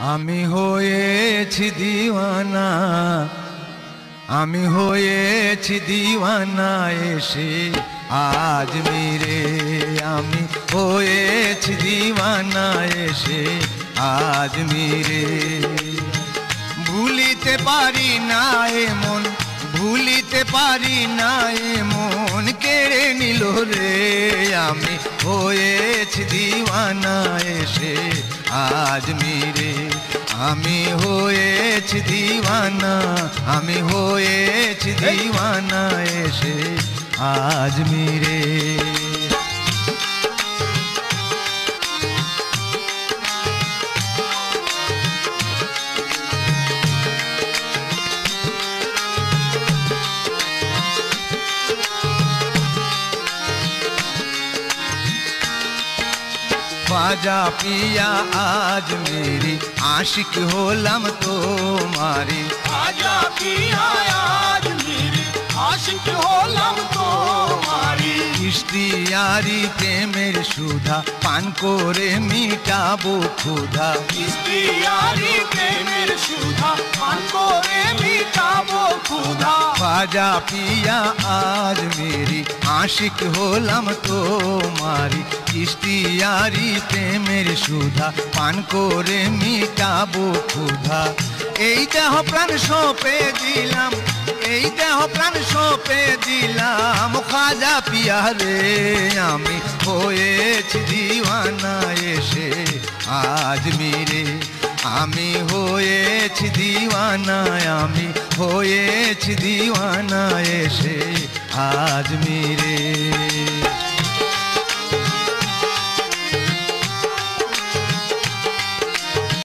আমি হয়েছি দিওয়ানা, আমি হয়েছি দিওয়ানা এসে আজ মিরে আমি হয়েছি দিওয়ানা এসে আজ মিরে। ভুলিতে পারি না এ মন, ভুলিতে পারি না এ মন, কেড়ে নিল রে আমি হয়েছি দিওয়ানা এসে আজ মিরে আমি হয়েছি দিওয়ানা আমি হয়েছি দিওয়ানা এসে আজ মিরে ख्वाजा पिया आज मेरी आशिक हो लम तो मारी। ख्वाजा पिया आज मेरी आशिक हो लम तो मारी। इश्ती यारी ते मेरे सुधा पान को रे मीठा बो खुदा। किश्ती यारी ते मेरी सुधा पान को रे मीठा बो खुदा। ख्वाजा पिया आज मेरी आशिक हो लम तो ইস্তিয়ারি প্রেমের সুধা, পান করে মিটাবো ক্ষুধা। এই দেহ প্রাণ সঁপে দিলাম, এই দেহ প্রাণ সঁপে দিলাম। খাজা পিয়া রে আমি হয়েছি দিওয়ানা এসে, আজ মিরে আমি হয়েছি দিওয়ানা, আমি হয়েছি দিওয়ানা এসে, আজ মিরে।